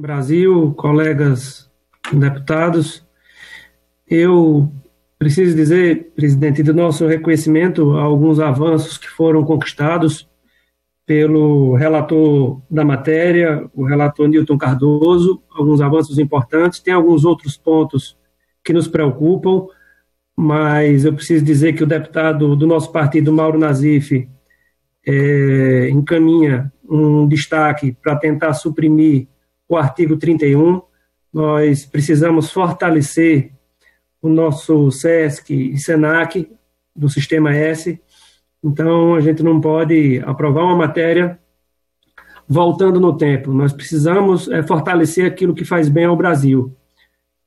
Brasil, colegas deputados, eu preciso dizer, presidente, do nosso reconhecimento a alguns avanços que foram conquistados pelo relator da matéria, o relator Newton Cardoso, alguns avanços importantes, tem alguns outros pontos que nos preocupam, mas eu preciso dizer que o deputado do nosso partido, Mauro Nazif, é, encaminha um destaque para tentar suprimir o artigo 31. Nós precisamos fortalecer o nosso SESC e SENAC do Sistema S. Então, a gente não pode aprovar uma matéria voltando no tempo. Nós precisamos é, fortalecer aquilo que faz bem ao Brasil.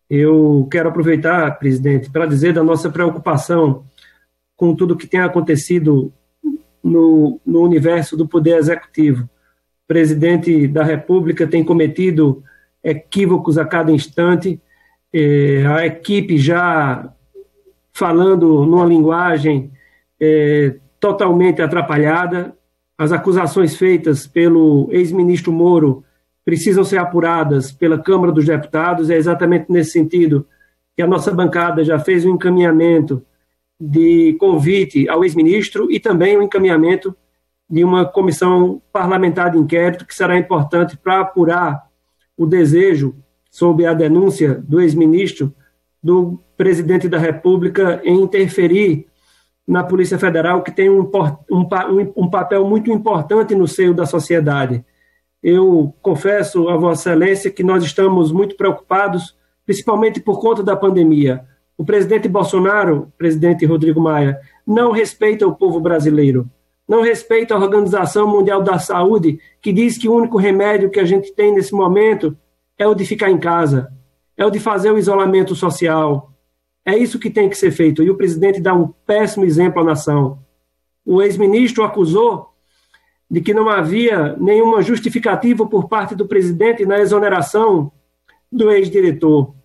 Eu quero aproveitar, presidente, para dizer da nossa preocupação com tudo que tem acontecido no, no universo do Poder Executivo. Presidente da República tem cometido equívocos a cada instante, é, a equipe já falando numa linguagem é, totalmente atrapalhada, as acusações feitas pelo ex-ministro Moro precisam ser apuradas pela Câmara dos Deputados, é exatamente nesse sentido que a nossa bancada já fez um encaminhamento de convite ao ex-ministro e também um encaminhamento de uma comissão parlamentar de inquérito que será importante para apurar o desejo sob a denúncia do ex-ministro do presidente da República em interferir na Polícia Federal, que tem um, um, um, papel muito importante no seio da sociedade. Eu confesso a Vossa Excelência que nós estamos muito preocupados, principalmente por conta da pandemia. O presidente Bolsonaro, presidente Rodrigo Maia, não respeita o povo brasileiro, não respeita a Organização Mundial da Saúde, que diz que o único remédio que a gente tem nesse momento é o de ficar em casa, é o de fazer o isolamento social, é isso que tem que ser feito. E o presidente dá um péssimo exemplo à nação. O ex-ministro acusou de que não havia nenhuma justificativa por parte do presidente na exoneração do ex-diretor.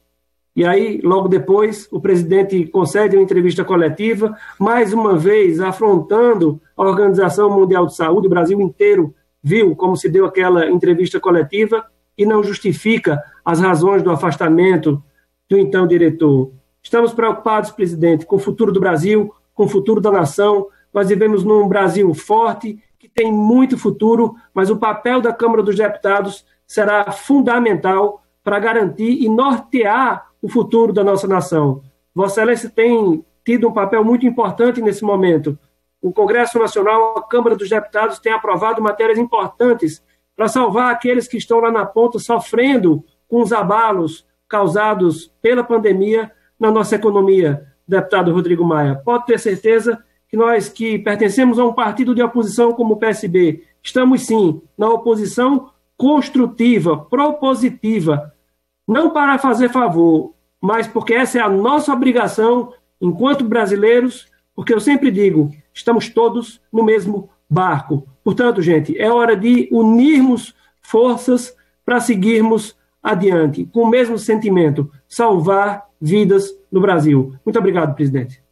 E aí, logo depois, o presidente concede uma entrevista coletiva, mais uma vez afrontando a Organização Mundial de Saúde, o Brasil inteiro viu como se deu aquela entrevista coletiva e não justifica as razões do afastamento do então diretor. Estamos preocupados, presidente, com o futuro do Brasil, com o futuro da nação. Nós vivemos num Brasil forte, que tem muito futuro, mas o papel da Câmara dos Deputados será fundamental para garantir e nortear o futuro da nossa nação. Vossa Excelência tem tido um papel muito importante nesse momento. O Congresso Nacional, a Câmara dos Deputados, tem aprovado matérias importantes para salvar aqueles que estão lá na ponta sofrendo com os abalos causados pela pandemia na nossa economia, deputado Rodrigo Maia. Pode ter certeza que nós que pertencemos a um partido de oposição como o PSB, estamos sim na oposição construtiva, propositiva, não para fazer favor, mas porque essa é a nossa obrigação enquanto brasileiros, porque eu sempre digo, estamos todos no mesmo barco. Portanto, gente, é hora de unirmos forças para seguirmos adiante, com o mesmo sentimento, salvar vidas no Brasil. Muito obrigado, presidente.